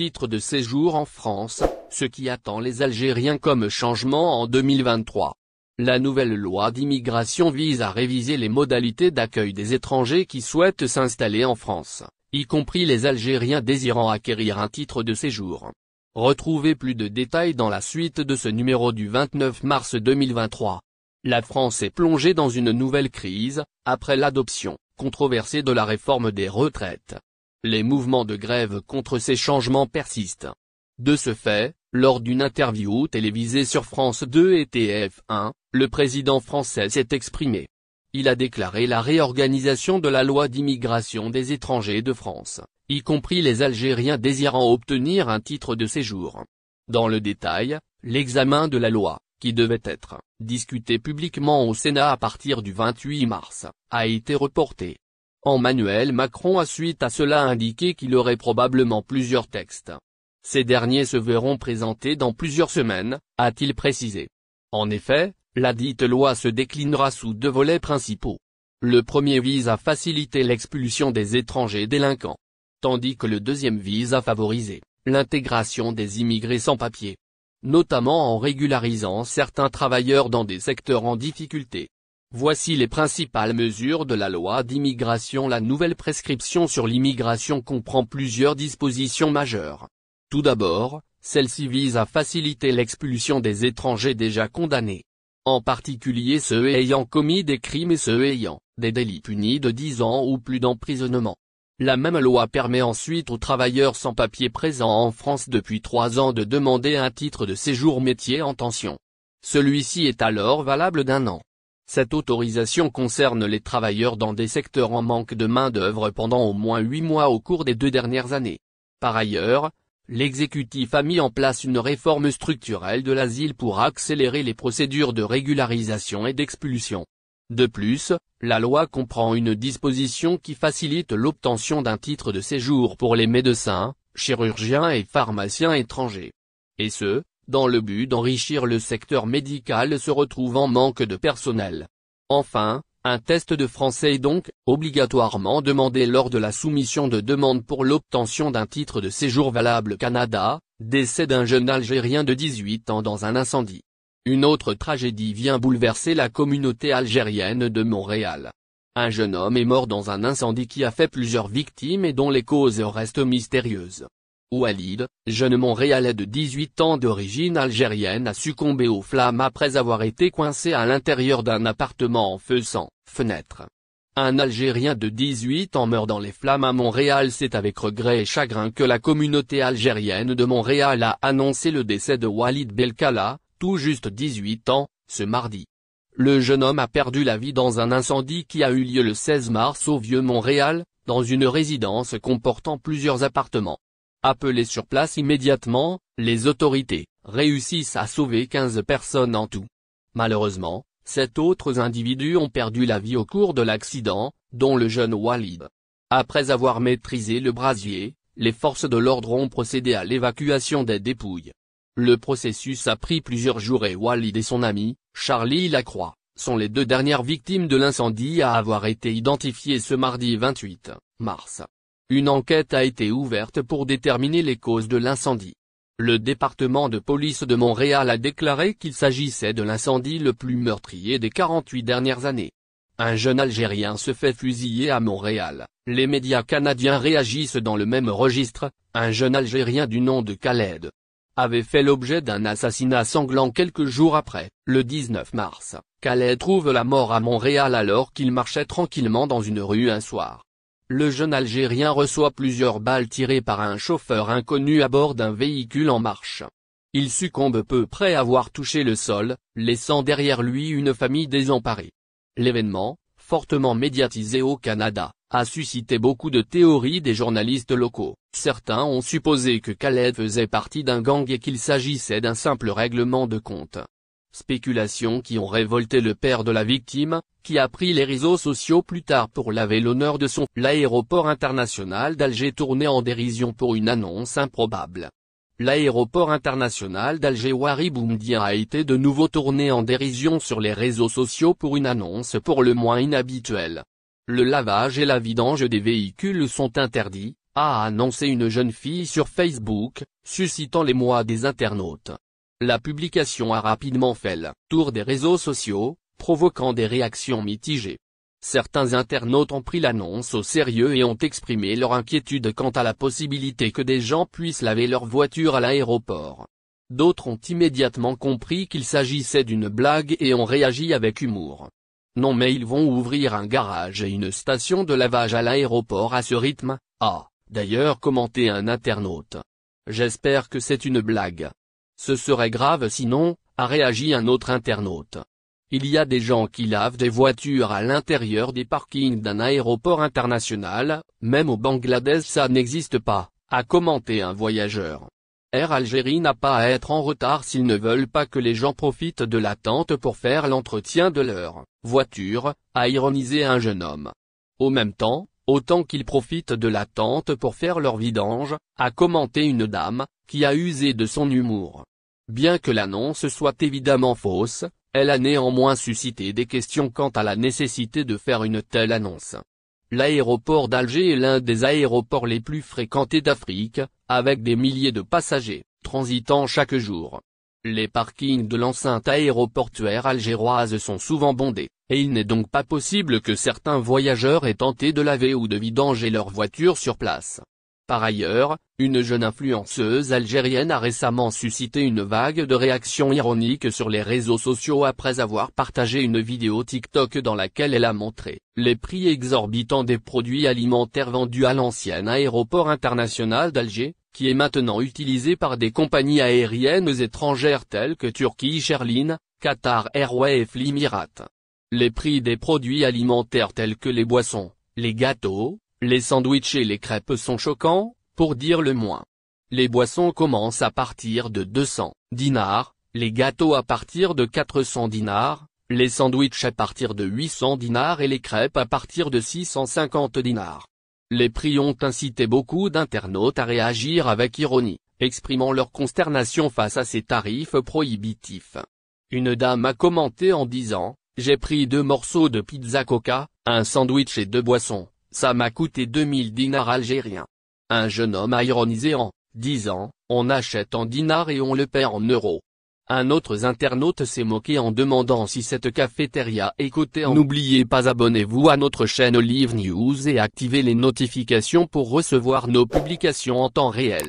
titre de séjour en France, ce qui attend les Algériens comme changement en 2023. La nouvelle loi d'immigration vise à réviser les modalités d'accueil des étrangers qui souhaitent s'installer en France, y compris les Algériens désirant acquérir un titre de séjour. Retrouvez plus de détails dans la suite de ce numéro du 29 mars 2023. La France est plongée dans une nouvelle crise, après l'adoption, controversée de la réforme des retraites. Les mouvements de grève contre ces changements persistent. De ce fait, lors d'une interview télévisée sur France 2 et TF1, le président français s'est exprimé. Il a déclaré la réorganisation de la loi d'immigration des étrangers de France, y compris les Algériens désirant obtenir un titre de séjour. Dans le détail, l'examen de la loi, qui devait être discuté publiquement au Sénat à partir du 28 mars, a été reporté. Emmanuel Macron a suite à cela indiqué qu'il aurait probablement plusieurs textes. Ces derniers se verront présentés dans plusieurs semaines, a-t-il précisé. En effet, la dite loi se déclinera sous deux volets principaux. Le premier vise à faciliter l'expulsion des étrangers délinquants, tandis que le deuxième vise à favoriser l'intégration des immigrés sans papier, notamment en régularisant certains travailleurs dans des secteurs en difficulté. Voici les principales mesures de la loi d'immigration La nouvelle prescription sur l'immigration comprend plusieurs dispositions majeures. Tout d'abord, celle-ci vise à faciliter l'expulsion des étrangers déjà condamnés. En particulier ceux ayant commis des crimes et ceux ayant des délits punis de 10 ans ou plus d'emprisonnement. La même loi permet ensuite aux travailleurs sans papier présents en France depuis 3 ans de demander un titre de séjour métier en tension. Celui-ci est alors valable d'un an. Cette autorisation concerne les travailleurs dans des secteurs en manque de main-d'œuvre pendant au moins 8 mois au cours des deux dernières années. Par ailleurs, l'exécutif a mis en place une réforme structurelle de l'asile pour accélérer les procédures de régularisation et d'expulsion. De plus, la loi comprend une disposition qui facilite l'obtention d'un titre de séjour pour les médecins, chirurgiens et pharmaciens étrangers. Et ce, dans le but d'enrichir le secteur médical se retrouve en manque de personnel. Enfin, un test de français est donc obligatoirement demandé lors de la soumission de demande pour l'obtention d'un titre de séjour valable Canada, décès d'un jeune Algérien de 18 ans dans un incendie. Une autre tragédie vient bouleverser la communauté algérienne de Montréal. Un jeune homme est mort dans un incendie qui a fait plusieurs victimes et dont les causes restent mystérieuses. Walid, jeune Montréalais de 18 ans d'origine algérienne a succombé aux flammes après avoir été coincé à l'intérieur d'un appartement en feu sans fenêtre. Un Algérien de 18 ans meurt dans les flammes à Montréal C'est avec regret et chagrin que la communauté algérienne de Montréal a annoncé le décès de Walid Belkala, tout juste 18 ans, ce mardi. Le jeune homme a perdu la vie dans un incendie qui a eu lieu le 16 mars au Vieux-Montréal, dans une résidence comportant plusieurs appartements. Appelés sur place immédiatement, les autorités réussissent à sauver 15 personnes en tout. Malheureusement, sept autres individus ont perdu la vie au cours de l'accident, dont le jeune Walid. Après avoir maîtrisé le brasier, les forces de l'ordre ont procédé à l'évacuation des dépouilles. Le processus a pris plusieurs jours et Walid et son ami, Charlie Lacroix, sont les deux dernières victimes de l'incendie à avoir été identifiées ce mardi 28 mars. Une enquête a été ouverte pour déterminer les causes de l'incendie. Le département de police de Montréal a déclaré qu'il s'agissait de l'incendie le plus meurtrier des 48 dernières années. Un jeune Algérien se fait fusiller à Montréal. Les médias canadiens réagissent dans le même registre, un jeune Algérien du nom de Khaled avait fait l'objet d'un assassinat sanglant quelques jours après, le 19 mars. Khaled trouve la mort à Montréal alors qu'il marchait tranquillement dans une rue un soir le jeune Algérien reçoit plusieurs balles tirées par un chauffeur inconnu à bord d'un véhicule en marche. Il succombe peu près avoir touché le sol, laissant derrière lui une famille désemparée. L'événement, fortement médiatisé au Canada, a suscité beaucoup de théories des journalistes locaux. Certains ont supposé que Khaled faisait partie d'un gang et qu'il s'agissait d'un simple règlement de compte. Spéculations qui ont révolté le père de la victime, qui a pris les réseaux sociaux plus tard pour laver l'honneur de son L'aéroport international d'Alger tourné en dérision pour une annonce improbable. L'aéroport international d'Alger Boumdien a été de nouveau tourné en dérision sur les réseaux sociaux pour une annonce pour le moins inhabituelle. Le lavage et la vidange des véhicules sont interdits, a annoncé une jeune fille sur Facebook, suscitant l'émoi des internautes. La publication a rapidement fait le tour des réseaux sociaux, provoquant des réactions mitigées. Certains internautes ont pris l'annonce au sérieux et ont exprimé leur inquiétude quant à la possibilité que des gens puissent laver leur voiture à l'aéroport. D'autres ont immédiatement compris qu'il s'agissait d'une blague et ont réagi avec humour. Non mais ils vont ouvrir un garage et une station de lavage à l'aéroport à ce rythme, a, d'ailleurs commenté un internaute. J'espère que c'est une blague. Ce serait grave sinon, a réagi un autre internaute. Il y a des gens qui lavent des voitures à l'intérieur des parkings d'un aéroport international, même au Bangladesh ça n'existe pas, a commenté un voyageur. Air Algérie n'a pas à être en retard s'ils ne veulent pas que les gens profitent de l'attente pour faire l'entretien de leur voiture, a ironisé un jeune homme. Au même temps, autant qu'ils profitent de l'attente pour faire leur vidange, a commenté une dame, qui a usé de son humour. Bien que l'annonce soit évidemment fausse, elle a néanmoins suscité des questions quant à la nécessité de faire une telle annonce. L'aéroport d'Alger est l'un des aéroports les plus fréquentés d'Afrique, avec des milliers de passagers, transitant chaque jour. Les parkings de l'enceinte aéroportuaire algéroise sont souvent bondés, et il n'est donc pas possible que certains voyageurs aient tenté de laver ou de vidanger leur voiture sur place. Par ailleurs, une jeune influenceuse algérienne a récemment suscité une vague de réactions ironiques sur les réseaux sociaux après avoir partagé une vidéo TikTok dans laquelle elle a montré les prix exorbitants des produits alimentaires vendus à l'ancien aéroport international d'Alger, qui est maintenant utilisé par des compagnies aériennes étrangères telles que Turkish Airlines, Qatar Airways et Flimirat. Les prix des produits alimentaires tels que les boissons, les gâteaux, les sandwichs et les crêpes sont choquants, pour dire le moins. Les boissons commencent à partir de 200 dinars, les gâteaux à partir de 400 dinars, les sandwichs à partir de 800 dinars et les crêpes à partir de 650 dinars. Les prix ont incité beaucoup d'internautes à réagir avec ironie, exprimant leur consternation face à ces tarifs prohibitifs. Une dame a commenté en disant, j'ai pris deux morceaux de pizza coca, un sandwich et deux boissons, ça m'a coûté 2000 dinars algériens. Un jeune homme a ironisé en disant, on achète en dinars et on le perd en euros. Un autre internaute s'est moqué en demandant si cette cafétéria est cotée en N'oubliez pas abonnez-vous à notre chaîne Olive News et activez les notifications pour recevoir nos publications en temps réel.